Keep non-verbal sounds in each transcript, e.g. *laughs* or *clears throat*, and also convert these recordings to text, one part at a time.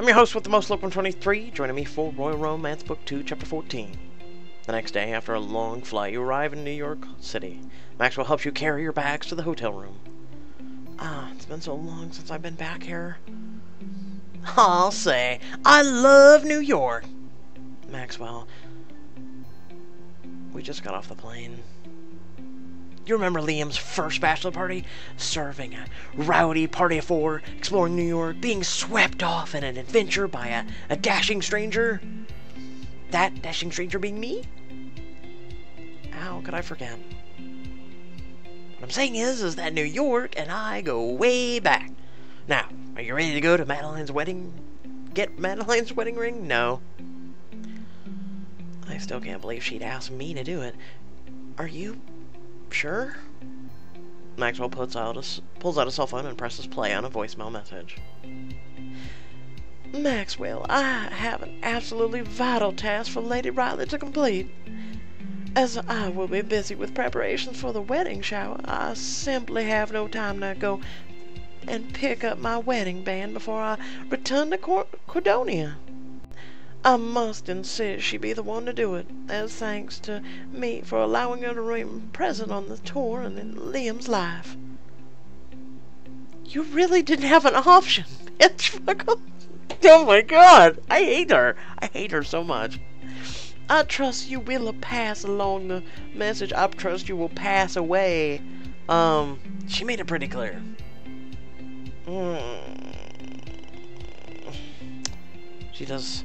I'm your host with the most, Luke 123, joining me for Royal Romance Book 2, Chapter 14. The next day, after a long flight, you arrive in New York City. Maxwell helps you carry your bags to the hotel room. Ah, it's been so long since I've been back here. I'll say, I love New York. Maxwell, we just got off the plane. You remember Liam's first bachelor party? Serving a rowdy party of four, exploring New York, being swept off in an adventure by a, a dashing stranger? That dashing stranger being me? How could I forget? What I'm saying is, is that New York and I go way back. Now, are you ready to go to Madeline's wedding? Get Madeline's wedding ring? No. I still can't believe she'd ask me to do it. Are you sure? Maxwell pulls out a, pulls out a cell phone and presses play on a voicemail message. Maxwell, I have an absolutely vital task for Lady Riley to complete. As I will be busy with preparations for the wedding shower, I simply have no time to go and pick up my wedding band before I return to Cordonia. I must insist she be the one to do it, as thanks to me for allowing her to remain present on the tour and in Liam's life. You really didn't have an option, *laughs* bitch. oh my god, I hate her. I hate her so much. I trust you will pass along the message. I trust you will pass away. Um, she made it pretty clear. Mm. She does.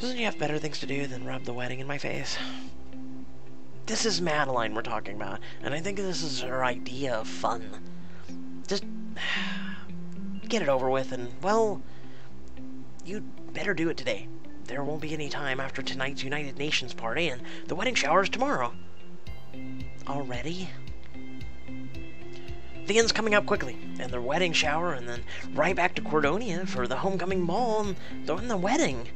Doesn't she have better things to do than rub the wedding in my face? This is Madeline we're talking about, and I think this is her idea of fun. Just get it over with, and, well, you'd better do it today. There won't be any time after tonight's United Nations party, and the wedding shower is tomorrow. Already? The end's coming up quickly, and the wedding shower, and then right back to Cordonia for the homecoming ball, and then the wedding.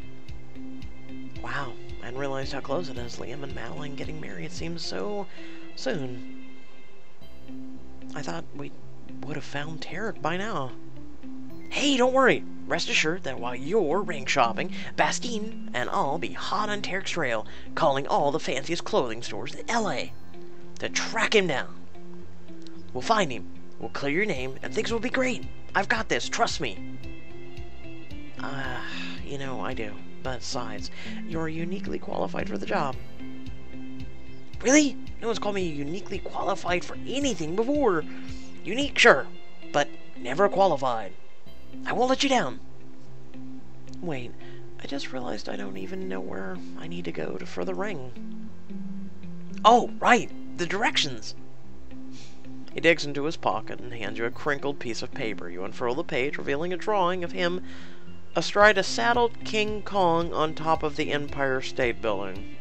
Wow, I hadn't realized how close it is. Liam and Madeline getting married seems so soon. I thought we would have found Tariq by now. Hey, don't worry. Rest assured that while you're ring shopping, Bastien and I'll be hot on Tariq's trail, calling all the fanciest clothing stores in LA to track him down. We'll find him, we'll clear your name, and things will be great. I've got this, trust me. Ah, uh, you know, I do. Besides, you're uniquely qualified for the job. Really? No one's called me uniquely qualified for anything before. Unique, sure, but never qualified. I won't let you down. Wait, I just realized I don't even know where I need to go to for the ring. Oh, right, the directions. He digs into his pocket and hands you a crinkled piece of paper. You unfurl the page, revealing a drawing of him astride a saddled King Kong on top of the Empire State Building.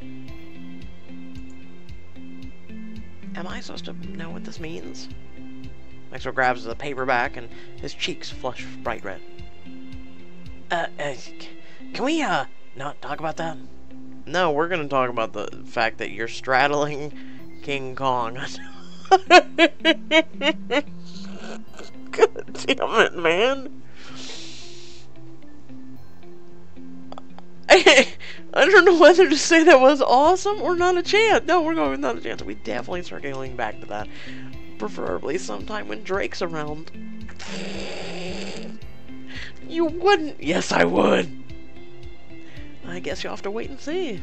Am I supposed to know what this means? Maxwell grabs the paperback and his cheeks flush bright red. Uh, uh, can we, uh, not talk about that? No, we're gonna talk about the fact that you're straddling King Kong. *laughs* God damn it, man. *laughs* whether to say that was awesome or not a chance. No, we're going with not a chance. We definitely start going back to that preferably sometime when Drake's around. You wouldn't. Yes, I would. I guess you'll have to wait and see.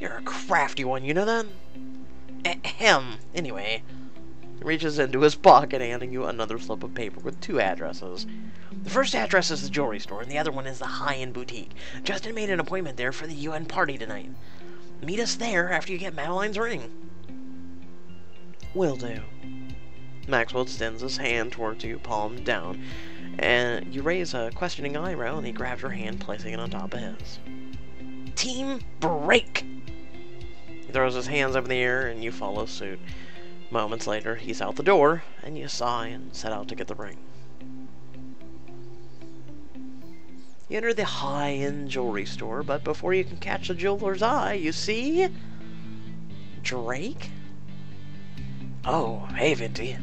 You're a crafty one, you know that? Eh, Ahem. Anyway, he reaches into his pocket, handing you another slip of paper with two addresses. The first address is the jewelry store, and the other one is the high-end boutique. Justin made an appointment there for the UN party tonight. Meet us there after you get Madeline's ring. Will do. Maxwell extends his hand towards you, palm down, and you raise a questioning eyebrow, and he grabs your hand, placing it on top of his. Team break! He throws his hands up in the air, and you follow suit. Moments later, he's out the door, and you sigh and set out to get the ring. You enter the high-end jewelry store, but before you can catch the jeweler's eye, you see... Drake? Oh, hey, Vinty.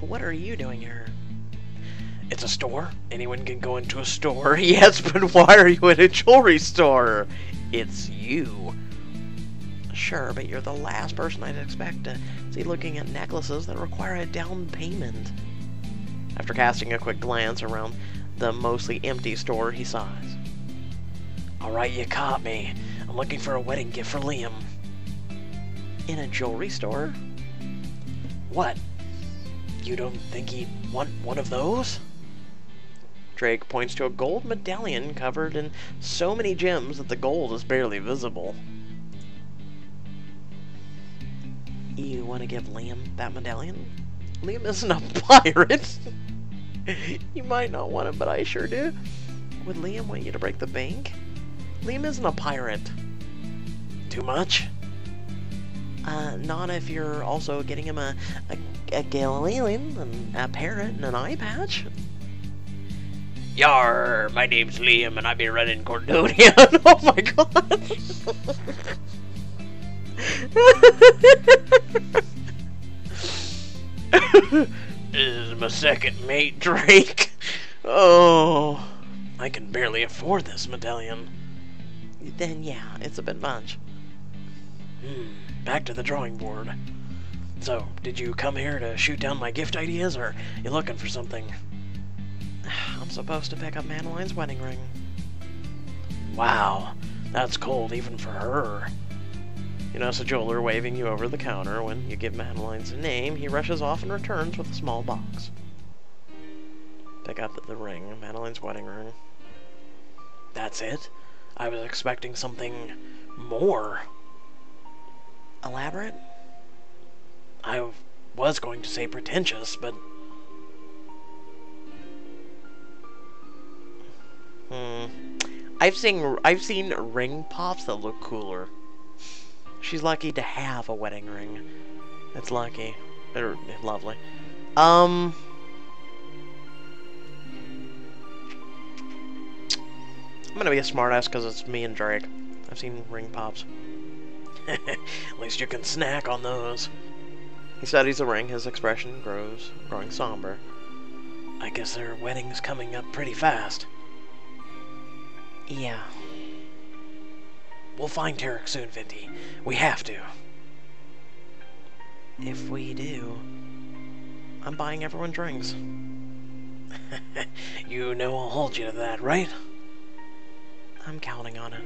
What are you doing here? It's a store. Anyone can go into a store. *laughs* Yes, but why are you in a jewelry store? It's you. Sure, but you're the last person I'd expect to see looking at necklaces that require a down payment. After casting a quick glance around the mostly empty store, he sighs. Alright, you caught me. I'm looking for a wedding gift for Liam. In a jewelry store? What? You don't think he'd want one of those? Drake points to a gold medallion covered in so many gems that the gold is barely visible. You want to give Liam that medallion? Liam isn't a *laughs* pirate. you might not want it, but I sure do. Would Liam want you to break the bank? Liam isn't a pirate. Too much? Uh, not if you're also getting him a, a, a Galilean, and a parrot, and an eye patch. Yar, my name's Liam, and I be running Cordonia. *laughs* oh my god. *laughs* second mate, *laughs* Drake. Oh, I can barely afford this medallion. Then yeah, it's a bit much. Hmm, back to the drawing board. So, did you come here to shoot down my gift ideas, or you looking for something? *sighs* I'm supposed to pick up Madeline's wedding ring. Wow, that's cold even for her. You notice a jeweler waving you over the counter. When you give Madeline's name, he rushes off and returns with a small box. Pick up the ring, Madeline's wedding ring. That's it? I was expecting something more. Elaborate? I was going to say pretentious, but... Hmm. I've seen I've seen ring pops that look cooler. She's lucky to have a wedding ring. It's lucky. They're lovely. Um... I'm gonna be a smartass because it's me and Drake. I've seen ring pops. *laughs* At least you can snack on those. He studies the ring, his expression grows, growing somber. I guess their wedding's coming up pretty fast. Yeah. We'll find Tariq soon, Vinty. We have to. If we do, I'm buying everyone drinks. *laughs* you know I'll hold you to that, right? I'm counting on it.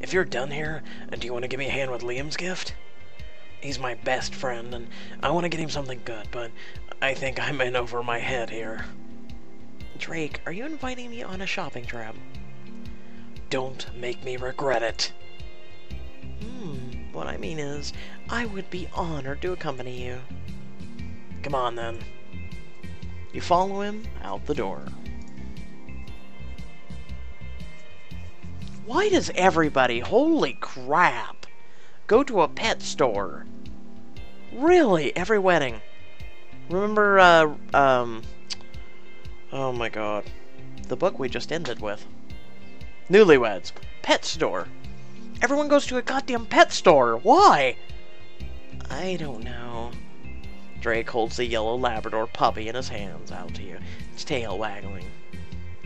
If you're done here, do you want to give me a hand with Liam's gift? He's my best friend, and I want to get him something good, but I think I'm in over my head here. Drake, are you inviting me on a shopping trip? Don't make me regret it. Hmm, what I mean is, I would be honored to accompany you. Come on, then. You follow him out the door. Why does everybody, holy crap, go to a pet store? Really, every wedding. Remember, uh, um, oh my god, the book we just ended with. Newlyweds. Pet store. Everyone goes to a goddamn pet store. Why? I don't know. Drake holds the yellow Labrador puppy in his hands out to you, its tail waggling.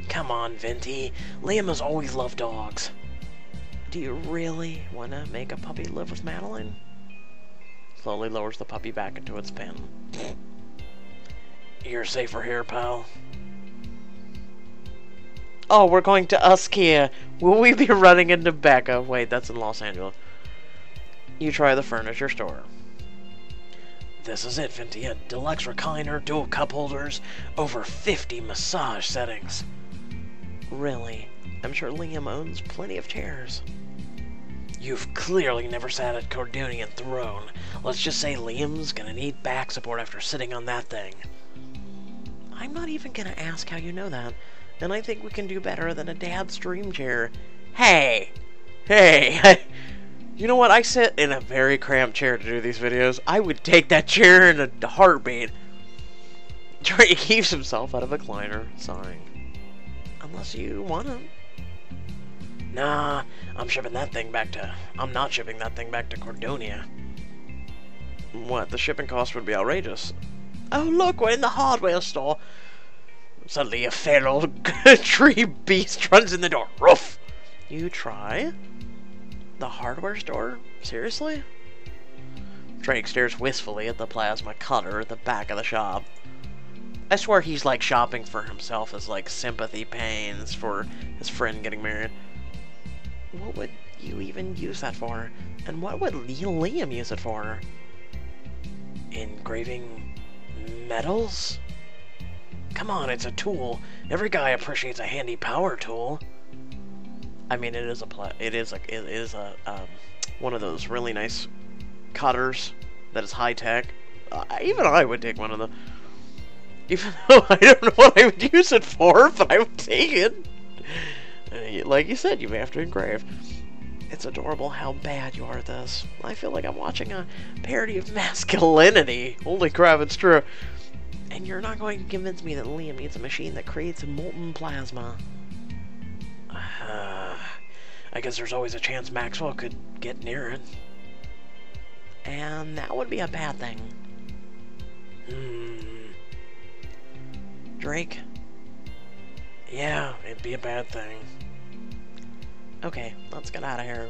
Come on, Vinty. Liam has always loved dogs. Do you really want to make a puppy live with Madeline? Slowly lowers the puppy back into its pen. You're safer here, pal. Oh, we're going to Uskia. Will we be running into Becca? Wait, that's in Los Angeles. You try the furniture store. This is it, Vinty. A deluxe recliner, dual cup holders, over 50 massage settings. Really? I'm sure Liam owns plenty of chairs. You've clearly never sat at Cordonian throne. Let's just say Liam's gonna need back support after sitting on that thing. I'm not even gonna ask how you know that and I think we can do better than a dad's dream chair. Hey! Hey! *laughs* you know what? I sit in a very cramped chair to do these videos. I would take that chair in a heartbeat. *laughs* He keeps himself out of a recliner, sighing. Unless you want him. Nah, I'm shipping that thing back to... I'm not shipping that thing back to Cordonia. What? The shipping cost would be outrageous. Oh, look, we're in the hardware store. Suddenly a feral *laughs* tree beast runs in the door. Roof! You try? The hardware store? Seriously? Drake stares wistfully at the plasma cutter at the back of the shop. I swear he's like shopping for himself as like sympathy pains for his friend getting married. What would you even use that for? And what would Liam use it for? Engraving metals? Come on, it's a tool. Every guy appreciates a handy power tool. I mean, it is a it is a it is a um, one of those really nice cutters that is high tech. Uh, even I would take one of them. Even *laughs* though I don't know what I would use it for, but I would take it. Like you said, you may have to engrave. It's adorable how bad you are at this. I feel like I'm watching a parody of masculinity. Holy crap, it's true. And you're not going to convince me that Liam needs a machine that creates molten plasma. Uh, *sighs* I guess there's always a chance Maxwell could get near it. And that would be a bad thing. Hmm. Drake? Yeah, it'd be a bad thing. Okay, let's get out of here.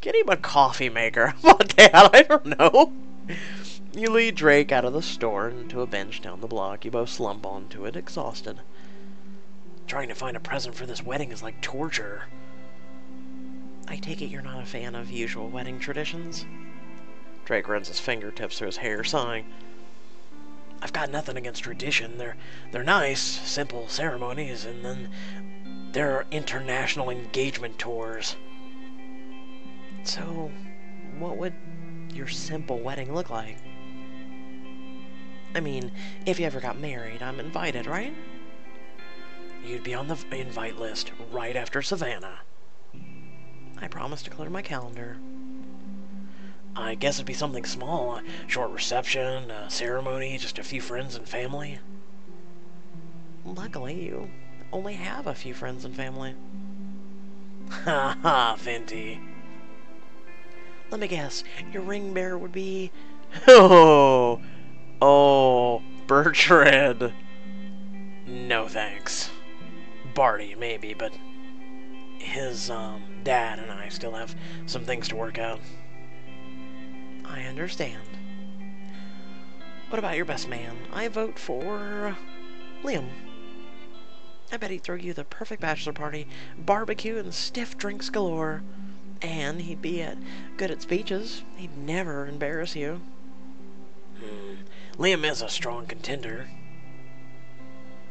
get him a coffee maker. *laughs* What the hell? I don't know. You lead Drake out of the store and to a bench down the block. You both slump onto it, exhausted. Trying to find a present for this wedding is like torture. I take it you're not a fan of usual wedding traditions? Drake runs his fingertips through his hair, sighing. I've got nothing against tradition. They're they're nice, simple ceremonies, and then there are international engagement tours. So, what would your simple wedding look like? I mean, if you ever got married, I'm invited, right? You'd be on the invite list right after Savannah. I promise to clear my calendar. I guess it'd be something small. A short reception, a ceremony, just a few friends and family. Luckily, you only have a few friends and family. *laughs* Ha ha, Fenty. Let me guess, your ring bearer would be... *laughs* Oh, oh, Bertrand. No thanks. Barty, maybe, but his um, dad and I still have some things to work out. I understand. What about your best man? I vote for Liam. I bet he'd throw you the perfect bachelor party, barbecue, and stiff drinks galore. And he'd be at, good at speeches. He'd never embarrass you. Hmm. Liam is a strong contender.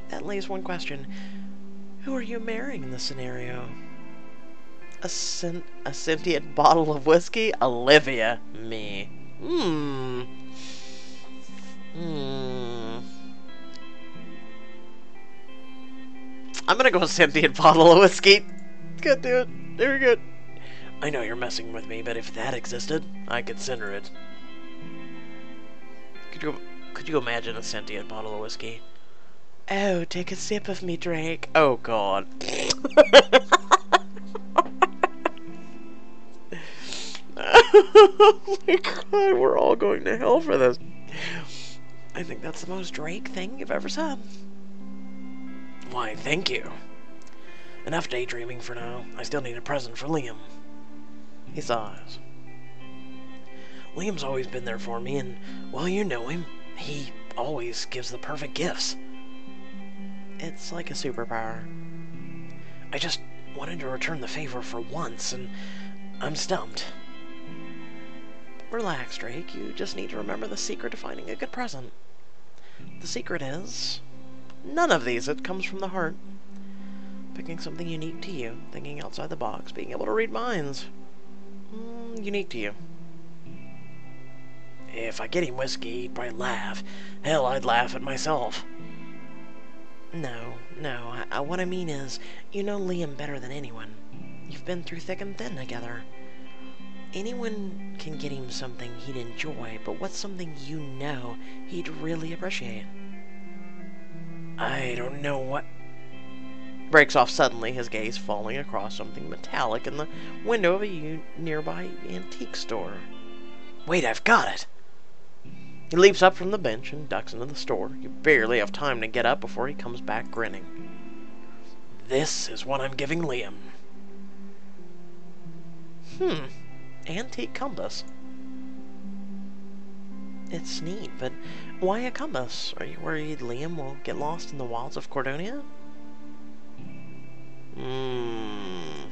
That leaves one question. Who are you marrying in this scenario? A, sen a sentient bottle of whiskey? Olivia. Me. Hmm. Hmm. I'm gonna go sentient *laughs* bottle of whiskey. Good, do it. Very good. I know you're messing with me, but if that existed, I'd consider it. Could you, could you imagine a sentient bottle of whiskey? Oh, take a sip of me, Drake. Oh, God. *laughs* *laughs* oh my god, we're all going to hell for this. I think that's the most Drake thing you've ever said. Why, thank you. Enough daydreaming for now. I still need a present for Liam. He sighs. Liam's always been there for me, and, well, you know him. He always gives the perfect gifts. It's like a superpower. I just wanted to return the favor for once, and I'm stumped. Relax, Drake. You just need to remember the secret to finding a good present. The secret is... None of these. It comes from the heart. Picking something unique to you. Thinking outside the box. Being able to read minds. Mm, unique to you. If I get him whiskey, he'd probably laugh. Hell, I'd laugh at myself. No, no. I, I, what I mean is, you know Liam better than anyone. You've been through thick and thin together anyone can get him something he'd enjoy, but what's something you know he'd really appreciate? I don't know what... Breaks off suddenly, his gaze falling across something metallic in the window of a nearby antique store. Wait, I've got it! He leaps up from the bench and ducks into the store. You barely have time to get up before he comes back grinning. This is what I'm giving Liam. Hmm. Antique compass. It's neat, but why a compass? Are you worried Liam will get lost in the wilds of Cordonia? Hmm.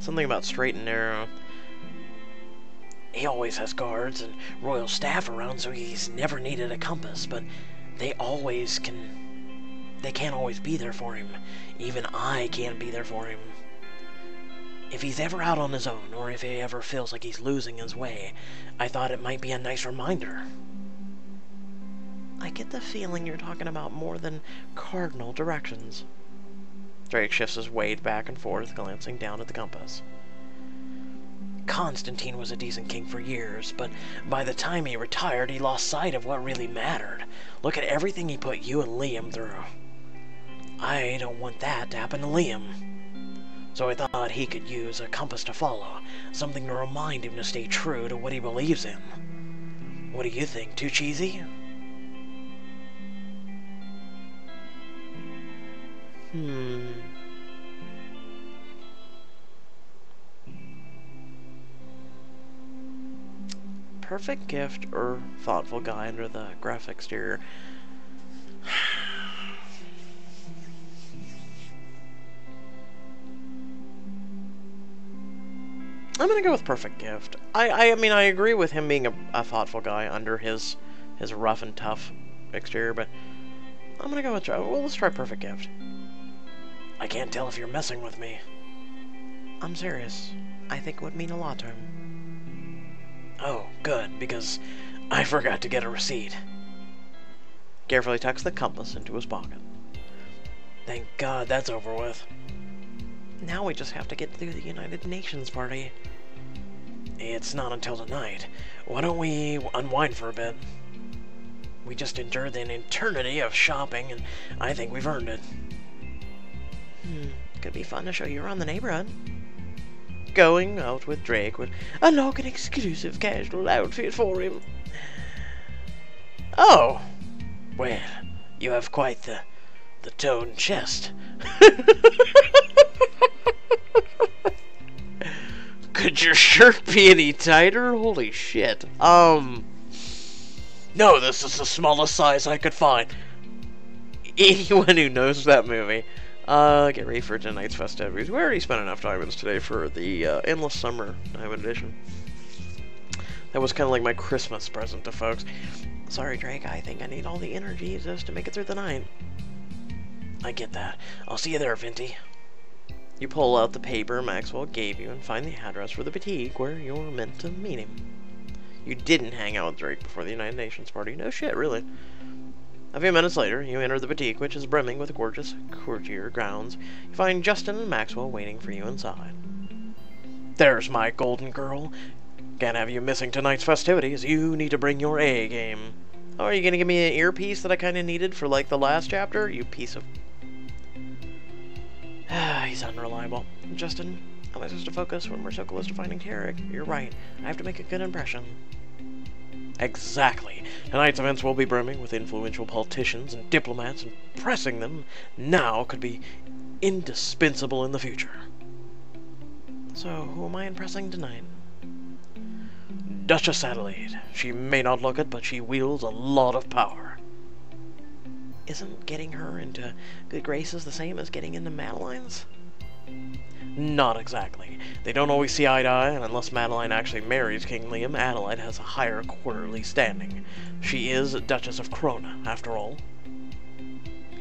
Something about straight and narrow. He always has guards and royal staff around, so he's never needed a compass, but they always can... They can't always be there for him. Even I can't be there for him. If he's ever out on his own, or if he ever feels like he's losing his way, I thought it might be a nice reminder. I get the feeling you're talking about more than cardinal directions. Drake shifts his weight back and forth, glancing down at the compass. Constantine was a decent king for years, but by the time he retired, he lost sight of what really mattered. Look at everything he put you and Liam through. I don't want that to happen to Liam. So I thought he could use a compass to follow, something to remind him to stay true to what he believes in. What do you think? Too cheesy? Hmm. Perfect gift or thoughtful guy under the gruff exterior. I'm gonna go with perfect gift. I, I, mean, I agree with him being a, a, thoughtful guy under his his rough and tough exterior, but I'm gonna go with well, let's try perfect gift. I can't tell if you're messing with me. I'm serious. I think it would mean a lot to him. Oh, good, because I forgot to get a receipt. Carefully tucks the compass into his pocket. Thank God that's over with. Now we just have to get through the United Nations party. It's not until tonight. Why don't we unwind for a bit? We just endured an eternity of shopping, and I think we've earned it. Hmm, could be fun to show you around the neighborhood. Going out with Drake would unlock an exclusive casual outfit for him. Oh, well, you have quite the the toned chest. *laughs* Could your shirt be any tighter? Holy shit. Um. No, this is the smallest size I could find. Anyone who knows that movie, uh, get ready for tonight's festivities. We already spent enough diamonds today for the uh, Endless Summer Diamond Edition. That was kind of like my Christmas present to folks. Sorry, Drake, I think I need all the energy just to make it through the night. I get that. I'll see you there, Vinty. You pull out the paper Maxwell gave you and find the address for the boutique where you're meant to meet him. You didn't hang out with Drake before the United Nations party. No shit, really. A few minutes later, you enter the boutique, which is brimming with gorgeous courtier grounds. You find Justin and Maxwell waiting for you inside. There's my golden girl. Can't have you missing tonight's festivities. You need to bring your A game. Oh, are you gonna give me an earpiece that I kinda needed for, like, the last chapter? You piece of *sighs* He's unreliable. Justin, am I supposed to focus when we're so close to finding Tariq? You're right. I have to make a good impression. Exactly. Tonight's events will be brimming with influential politicians and diplomats, and pressing them now could be indispensable in the future. So, who am I impressing tonight? Duchess Adelaide. She may not look it, but she wields a lot of power isn't getting her into good graces the same as getting into Madeline's? Not exactly. They don't always see eye to eye, and unless Madeline actually marries King Liam, Adelaide has a higher quarterly standing. She is Duchess of Crona, after all.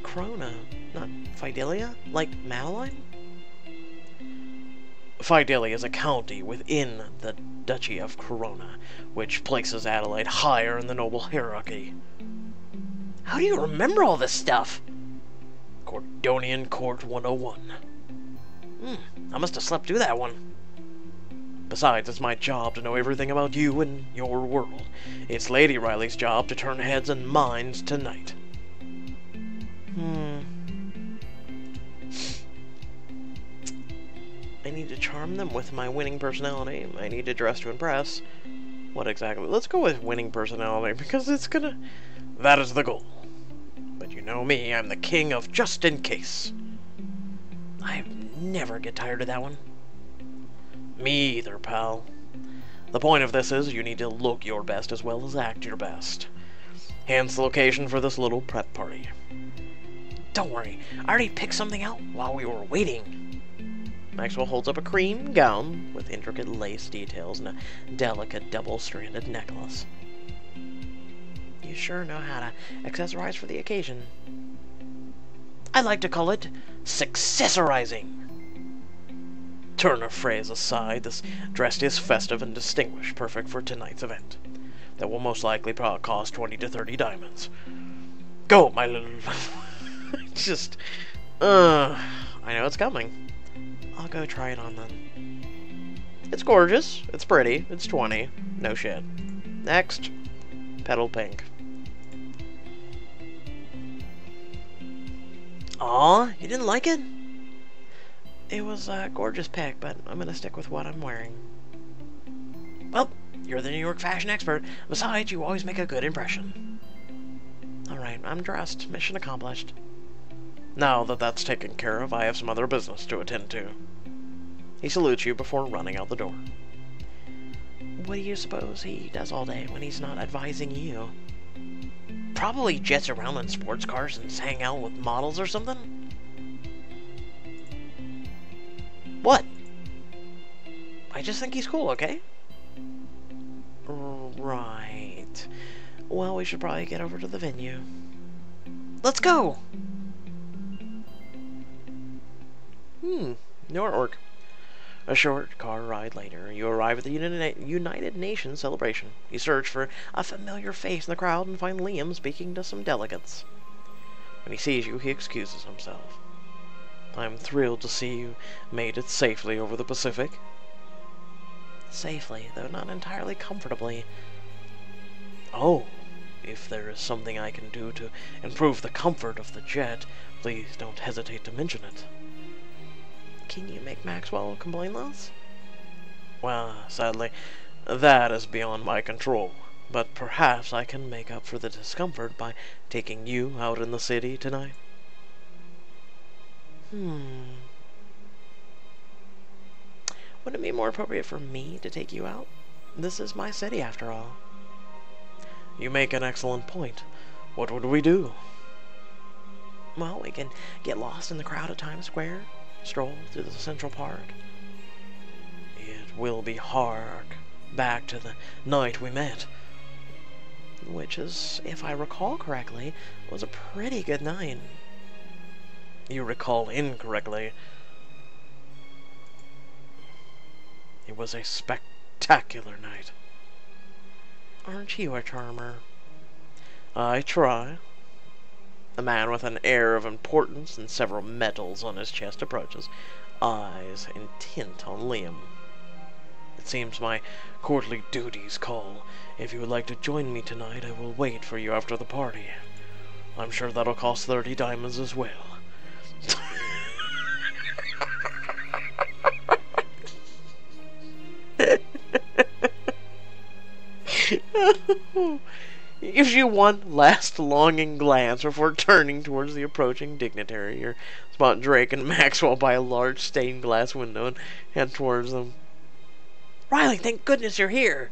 Crona? Not Fidelia? Like Madeline? Fidelia is a county within the Duchy of Corona, which places Adelaide higher in the noble hierarchy. How do you remember all this stuff? Cordonian Court 101. Hmm, I must have slept through that one. Besides, it's my job to know everything about you and your world. It's Lady Riley's job to turn heads and minds tonight. Hmm. I need to charm them with my winning personality. I need to dress to impress. What exactly? Let's go with winning personality, because it's gonna... That is the goal. Know me, I'm the king of just in case. I never get tired of that one. Me either, pal. The point of this is you need to look your best as well as act your best. Hence the location for this little prep party. Don't worry, I already picked something out while we were waiting. Maxwell holds up a cream gown with intricate lace details and a delicate double-stranded necklace. Sure know how to accessorize for the occasion. I like to call it successorizing. Turn a phrase aside, this dress is festive and distinguished, perfect for tonight's event. That will most likely cost 20 to 30 diamonds. Go, my little... *laughs* Just... Uh... I know it's coming. I'll go try it on then. It's gorgeous. It's pretty. It's 20. No shit. Next. Petal pink. Aw, you didn't like it? It was a gorgeous pick, but I'm gonna stick with what I'm wearing. Well, you're the New York fashion expert. Besides, you always make a good impression. Alright, I'm dressed. Mission accomplished. Now that that's taken care of, I have some other business to attend to. He salutes you before running out the door. What do you suppose he does all day when he's not advising you? Probably jets around in sports cars and hang out with models or something? What? I just think he's cool, okay? Right. Well, we should probably get over to the venue. Let's go! Hmm, New York. A short car ride later, you arrive at the United Nations celebration. You search for a familiar face in the crowd and find Liam speaking to some delegates. When he sees you, he excuses himself. I'm thrilled to see you made it safely over the Pacific. Safely, though not entirely comfortably. Oh, if there is something I can do to improve the comfort of the jet, please don't hesitate to mention it. Can you make Maxwell complain less? Well, sadly, that is beyond my control. But perhaps I can make up for the discomfort by taking you out in the city tonight. Hmm. Wouldn't it be more appropriate for me to take you out? This is my city, after all. You make an excellent point. What would we do? Well, we can get lost in the crowd at Times Square, stroll through the Central Park. It will be hard back to the night we met. Which is, if I recall correctly, was a pretty good night. You recall incorrectly. It was a spectacular night. Aren't you a charmer? I try. A man with an air of importance and several medals on his chest approaches, eyes intent on Liam. It seems my courtly duties call. If you would like to join me tonight, I will wait for you after the party. I'm sure that'll cost 30 diamonds as well. *laughs* gives you one last longing glance before turning towards the approaching dignitary. You spot Drake and Maxwell by a large stained glass window and head towards them. Riley, thank goodness you're here!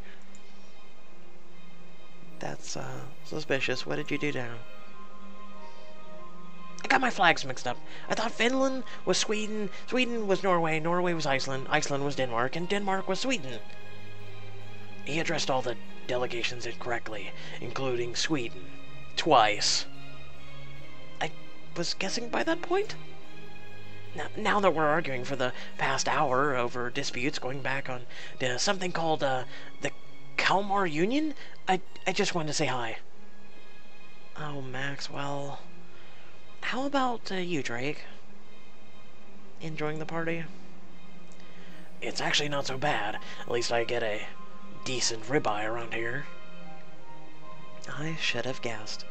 That's, uh, suspicious. What did you do now? I got my flags mixed up. I thought Finland was Sweden, Sweden was Norway, Norway was Iceland, Iceland was Denmark, and Denmark was Sweden. He addressed all the delegations incorrectly, including Sweden. Twice. I was guessing by that point? Now, now that we're arguing for the past hour over disputes going back on to something called uh, the Kalmar Union, I, I just wanted to say hi. Oh, Maxwell. How about uh, you, Drake? Enjoying the party? It's actually not so bad. At least I get a decent ribeye around here. I should have guessed.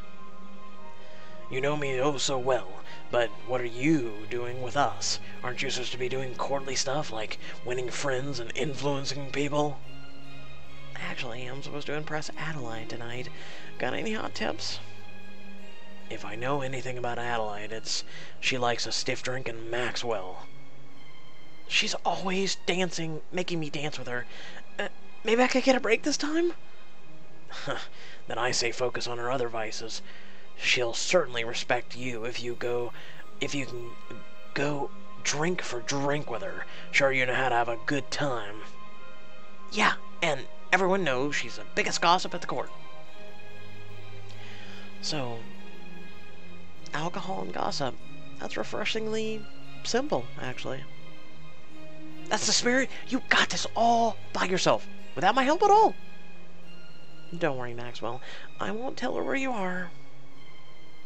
You know me oh so well, but what are you doing with us? Aren't you supposed to be doing courtly stuff like winning friends and influencing people? Actually, I'm supposed to impress Adelaide tonight. Got any hot tips? If I know anything about Adelaide, it's she likes a stiff drink and Maxwell. She's always dancing, making me dance with her. Uh, maybe I could get a break this time? *laughs* then I say focus on her other vices. She'll certainly respect you if you go, if you can go drink for drink with her. Sure you know how to have a good time. Yeah, and everyone knows she's the biggest gossip at the court. So, alcohol and gossip. That's refreshingly simple, actually. That's the spirit. You got this all by yourself, without my help at all. Don't worry, Maxwell. I won't tell her where you are.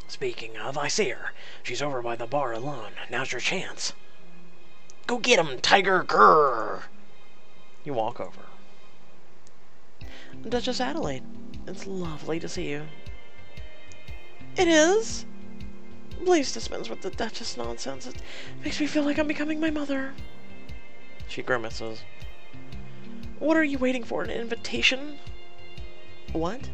Speaking of, I see her. She's over by the bar alone. Now's your chance. Go get him, Tiger Grrr! You walk over. Duchess Adelaide, it's lovely to see you. It is? Please dispense with the Duchess nonsense. It makes me feel like I'm becoming my mother. She grimaces. What are you waiting for? An invitation? What?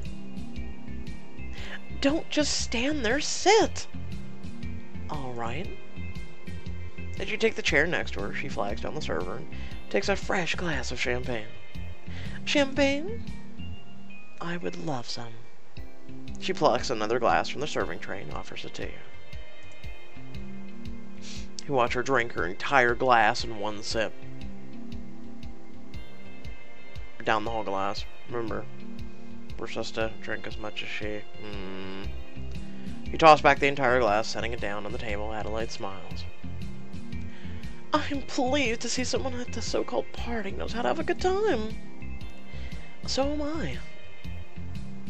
Don't just stand there, sit! Alright. As you take the chair next to her, she flags down the server and takes a fresh glass of champagne. Champagne? I would love some. She plucks another glass from the serving tray and offers it to you. You watch her drink her entire glass in one sip. Down the whole glass. Remember, we're supposed to drink as much as she. Mm. You toss back the entire glass, setting it down on the table. Adelaide smiles. I'm pleased to see someone at the so-called party knows how to have a good time. So am I.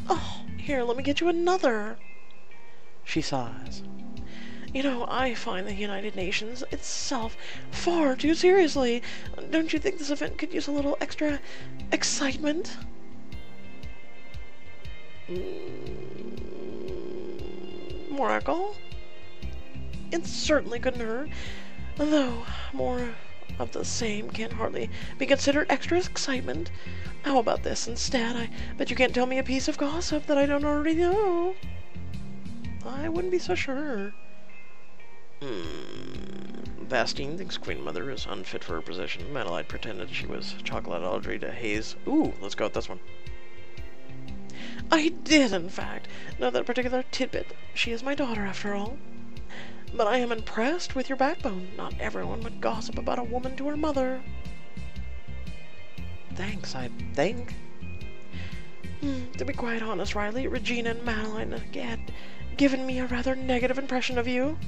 Oh, here, let me get you another. She sighs. You know, I find the United Nations itself far too seriously. Don't you think this event could use a little extra excitement? Mm, alcohol? It certainly couldn't hurt, though more of the same can't hardly be considered extra excitement. How about this instead? I bet you can't tell me a piece of gossip that I don't already know. I wouldn't be so sure. Hmm. Bastien thinks Queen Mother is unfit for her position. Madeline pretended she was chocolate Audrey to haze. Ooh, let's go with this one. I did, in fact, know that particular tidbit. She is my daughter, after all. But I am impressed with your backbone. Not everyone would gossip about a woman to her mother. Thanks, I think. Hmm, to be quite honest, Riley, Regina and Madeline had given me a rather negative impression of you.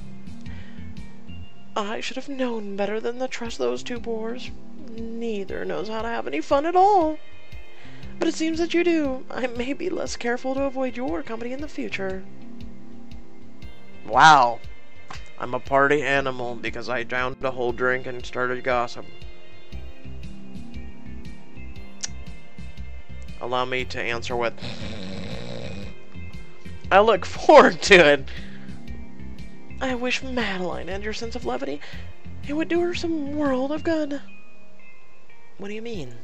I should have known better than to trust those two boors. Neither knows how to have any fun at all. But it seems that you do. I may be less careful to avoid your company in the future. Wow. I'm a party animal because I downed a whole drink and started gossip. Allow me to answer with... I look forward to it. I wish Madeline had your sense of levity. It would do her some world of good. What do you mean?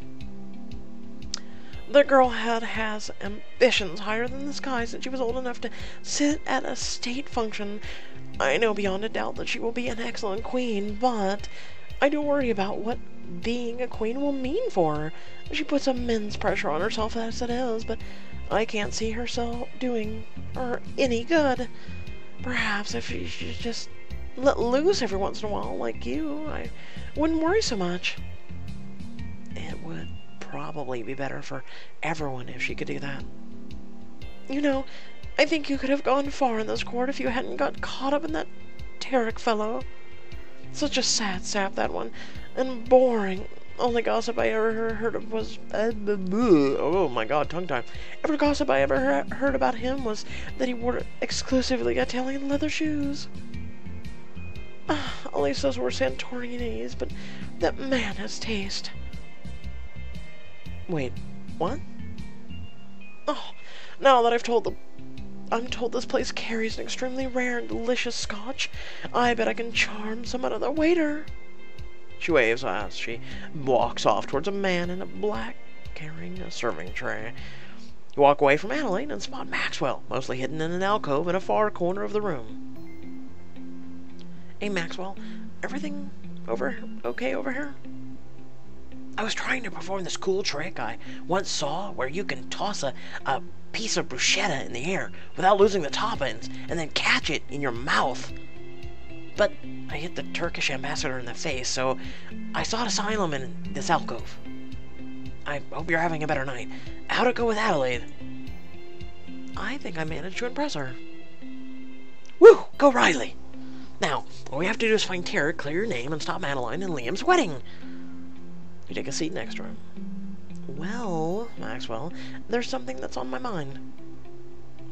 The girl had has ambitions higher than the sky since she was old enough to sit at a state function. I know beyond a doubt that she will be an excellent queen, but I do worry about what being a queen will mean for her. She puts immense pressure on herself as it is, but I can't see herself doing her any good. Perhaps if should just let loose every once in a while, like you, I wouldn't worry so much. It would probably be better for everyone if she could do that. You know, I think you could have gone far in this court if you hadn't got caught up in that Tariq fellow. Such a sad sap, that one. And boring. Only gossip I ever heard of was... Uh, oh my god, tongue time. Every gossip I ever heard about him was that he wore exclusively Italian leather shoes. Uh, at least those were Santoni's, but that man has taste. Wait, what? Oh, now that I've told the... I'm told this place carries an extremely rare and delicious scotch, I bet I can charm some other waiter. She waves as she walks off towards a man in a black carrying a serving tray. You walk away from Adelaide and spot Maxwell, mostly hidden in an alcove in a far corner of the room. Hey, Maxwell, everything over okay over here? I was trying to perform this cool trick I once saw where you can toss a, a piece of bruschetta in the air without losing the toppings and then catch it in your mouth. But I hit the Turkish ambassador in the face, so I sought asylum in this alcove. I hope you're having a better night. How'd it go with Adelaide? I think I managed to impress her. Woo! Go Riley! Now, all we have to do is find Tariq, clear your name, and stop Madeline and Liam's wedding. You take a seat next to him. Well, Maxwell, there's something that's on my mind.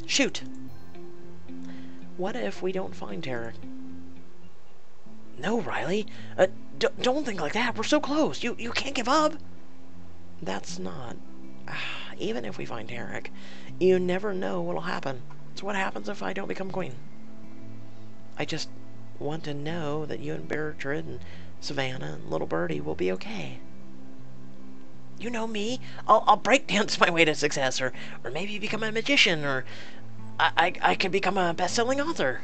Shoot! What if we don't find Tariq? No, Riley. Uh, don't think like that. We're so close. You you can't give up. That's not. *sighs* Even if we find Tariq, you never know what'll happen. It's what happens if I don't become queen? I just want to know that you and Bertrand and Savannah and little Birdie will be okay. You know me. I'll, I'll breakdance *laughs* my way to success, or, or maybe become a magician, or I, I, I could become a best-selling author.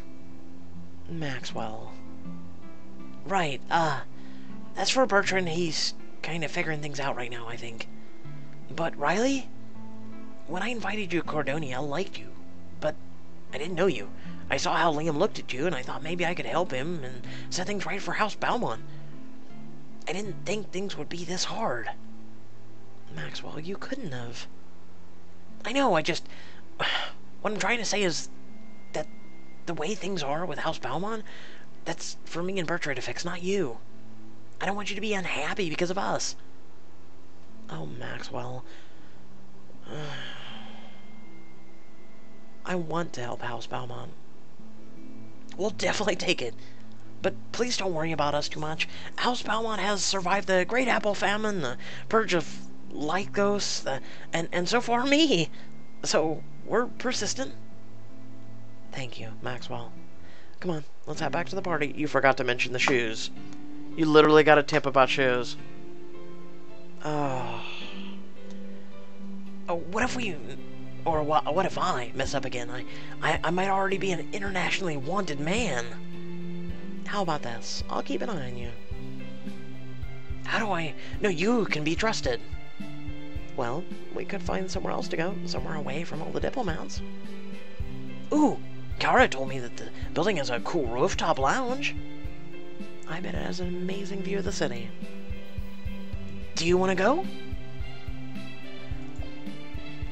Maxwell. Right, uh, as for Bertrand, he's kind of figuring things out right now, I think. But Riley, when I invited you to Cordonia, I liked you, but I didn't know you. I saw how Liam looked at you, and I thought maybe I could help him and set things right for House Balmont. I didn't think things would be this hard. Maxwell, you couldn't have. I know, I just... *sighs* What I'm trying to say is that the way things are with House Balmont, that's for me and Bertrand to fix, not you. I don't want you to be unhappy because of us. Oh, Maxwell. *sighs* I want to help House Balmont. We'll definitely take it. But please don't worry about us too much. House Balmont has survived the Great Apple Famine, the Purge of Lycos, uh, and, and so far me. So, we're persistent. Thank you, Maxwell. Come on, let's head back to the party. You forgot to mention the shoes. You literally got a tip about shoes. Oh. oh what if we... Or what, what if I mess up again? I, I, I might already be an internationally wanted man. How about this? I'll keep an eye on you. How do I... No, you can be trusted. Well, we could find somewhere else to go, somewhere away from all the diplomats. Ooh, Kara told me that the building has a cool rooftop lounge. I bet it has an amazing view of the city. Do you want to go?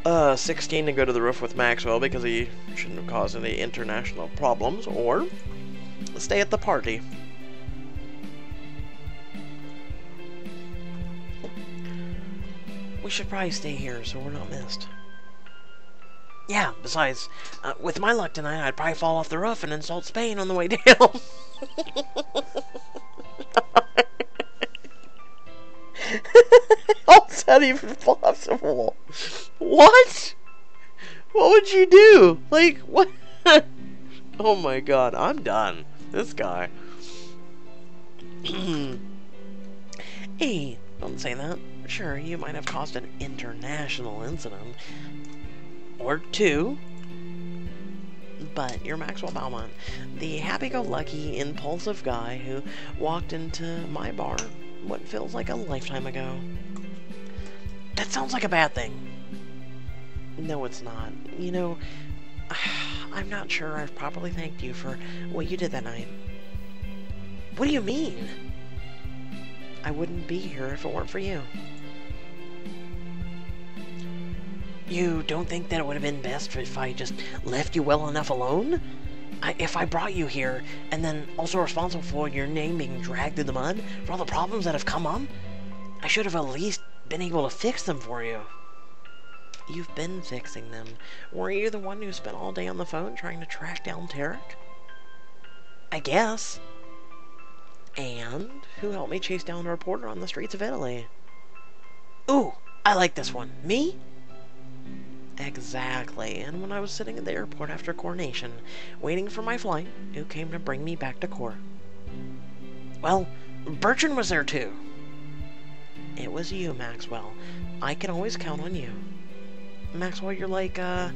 Uh, 16 to go to the roof with Maxwell because he shouldn't have caused any international problems, or stay at the party. We should probably stay here so we're not missed. Yeah, besides, uh, with my luck tonight, I'd probably fall off the roof and insult Spain on the way *laughs* down. How's that even possible? What? What would you do? Like, what? *laughs* oh my god, I'm done. This guy. *clears throat* hey, don't say that. Sure, you might have caused an international incident. Or two. But you're Maxwell Balmont, the happy-go-lucky, impulsive guy who walked into my bar what feels like a lifetime ago. That sounds like a bad thing. No, it's not. You know, *sighs* I'm not sure I've properly thanked you for what you did that night. What do you mean? I wouldn't be here if it weren't for you. You don't think that it would have been best if I just left you well enough alone? I, if I brought you here, and then also responsible for your name being dragged through the mud, for all the problems that have come up, I should have at least been able to fix them for you. You've been fixing them. Were you the one who spent all day on the phone trying to track down Tariq? I guess. And who helped me chase down a reporter on the streets of Italy? Ooh, I like this one. Me? Exactly, and when I was sitting at the airport after coronation, waiting for my flight, who came to bring me back to court? Well, Bertrand was there too. it was you, Maxwell. I can always count on you. Maxwell, you're like, uh...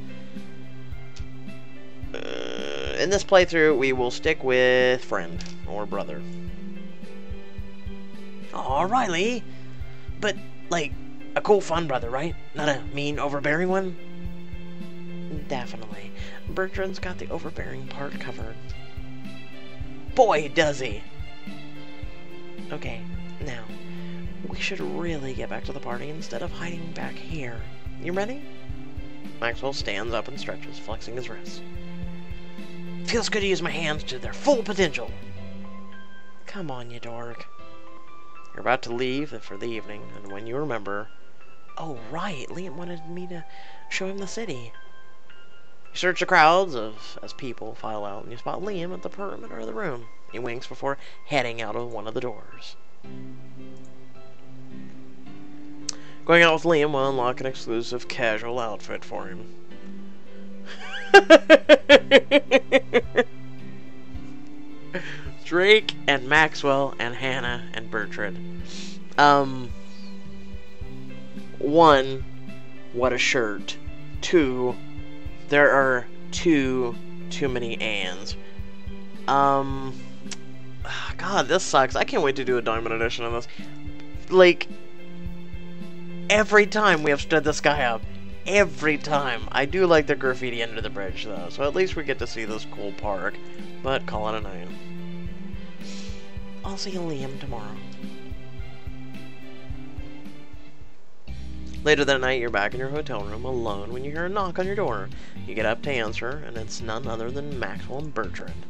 uh in this playthrough, we will stick with friend or brother. Aw, Riley! But, like, a cool, fun brother, right? Not a mean, overbearing one? Definitely. Bertrand's got the overbearing part covered. Boy, does he! Okay, now, we should really get back to the party instead of hiding back here. You ready? Maxwell stands up and stretches, flexing his wrists. Feels good to use my hands to their full potential. Come on, you dork. You're about to leave for the evening, and when you remember... Oh, right, Liam wanted me to show him the city. You search the crowds of, as people file out, and you spot Liam at the perimeter of the room. He winks before heading out of one of the doors. Going out with Liam will unlock an exclusive casual outfit for him. *laughs* Drake and Maxwell and Hannah and Bertrand. Um, one, what a shirt. Two, there are two too many ands. Um, God, this sucks. I can't wait to do a diamond edition of this. Like, every time we have stood this guy up, every time. I do like the graffiti under the bridge, though, so at least we get to see this cool park. But call it a night. I'll see you Liam tomorrow. Later that night, you're back in your hotel room alone when you hear a knock on your door. You get up to answer, and it's none other than Maxwell and Bertrand.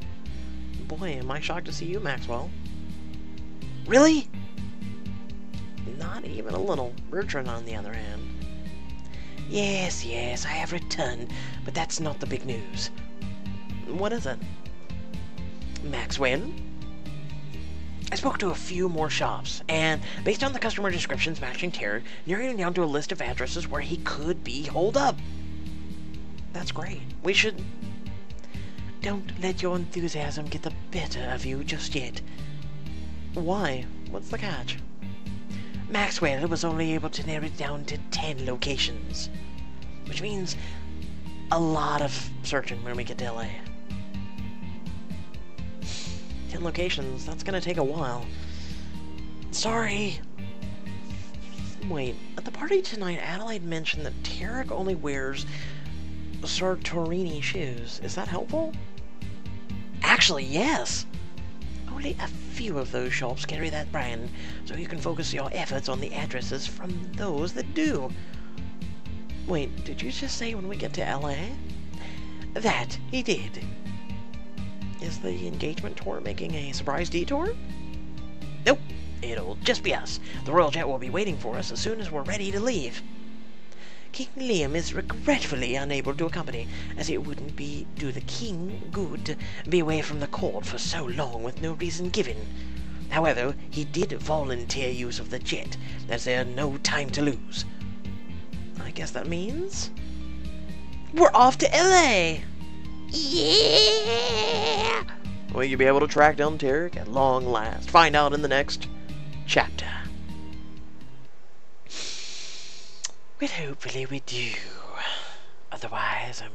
Boy, am I shocked to see you, Maxwell. Really? Not even a little. Bertrand, on the other hand. Yes, yes, I have returned, but that's not the big news. What is it? Maxwell? I spoke to a few more shops, and based on the customer descriptions matching Tariq, narrowing down to a list of addresses where he could be holed up. That's great. We should... Don't let your enthusiasm get the better of you just yet. Why? What's the catch? Maxwell was only able to narrow it down to 10 locations. Which means a lot of searching when we get to LA. 10 locations, that's gonna take a while. Sorry. Wait, at the party tonight, Adelaide mentioned that Tariq only wears Sartorini shoes. Is that helpful? Actually, yes! Only a few of those shops carry that brand, so you can focus your efforts on the addresses from those that do. Wait, did you just say when we get to LA? That, he did. Is the engagement tour making a surprise detour? Nope. It'll just be us. The Royal Jet will be waiting for us as soon as we're ready to leave. King Liam is regretfully unable to accompany, as it wouldn't be do the king good to be away from the court for so long with no reason given. However, he did volunteer use of the jet, as there's no time to lose. I guess that means... We're off to L.A.! Yeah! Will you be able to track down Tariq at long last? Find out in the next chapter. Well, hopefully we do. Otherwise, I'm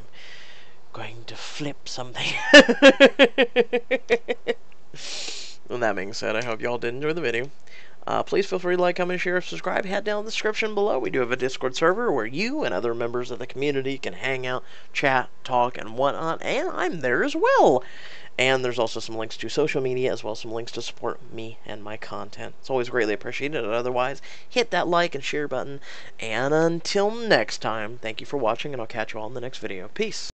going to flip something. *laughs* With that being said, I hope y'all did enjoy the video. Uh, please feel free to like, comment, share, subscribe. Head down in the description below. We do have a Discord server where you and other members of the community can hang out, chat, talk, and whatnot. And I'm there as well. And there's also some links to social media as well as some links to support me and my content. It's always greatly appreciated. Otherwise, hit that like and share button. And until next time, thank you for watching, and I'll catch you all in the next video. Peace.